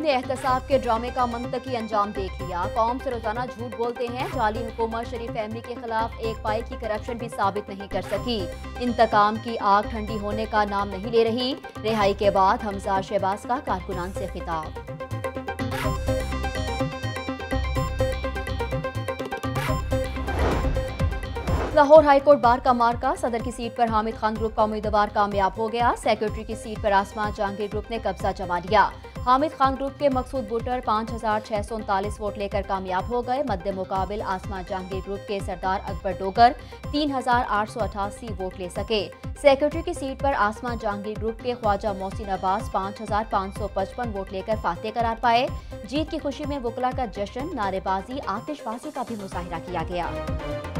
ने एहतसाब के ड्रामे का मंतकी अंजाम देख लिया। कौम से रोज़ाना झूठ बोलते हैं। जाली हुकूमत शरीफ फैमिली के खिलाफ एक पाई की करप्शन भी साबित नहीं कर सकी। इंतकाम की आग ठंडी होने का नाम नहीं ले रही। रिहाई के बाद हमजा शहबाज का कारकुनान से खिताब। लाहौर हाईकोर्ट बार का मार्का। सदर की सीट पर हामिद खान ग्रुप का उम्मीदवार कामयाब हो गया। सेक्रेटरी की सीट पर आसमान जहांगीर ग्रुप ने कब्जा जमा लिया। हामिद खान ग्रुप के मकसूद वोटर पाँच हज़ार छह सौ उनतालीस वोट लेकर कामयाब हो गए। मध्य मुकाबिल आसमान जहांगीर ग्रुप के सरदार अकबर डोगर तीन हज़ार आठ सौ अठासी वोट ले सके। सेक्रेटरी की सीट पर आसमान जहांगीर ग्रुप के ख्वाजा मोहसिन अब्बास पाँच हज़ार पाँच सौ पचपन वोट लेकर फातेह करार पाए। जीत की खुशी में वकला का जश्न, नारेबाजी, आतिशबाजी का भी मुजाहरा किया गया।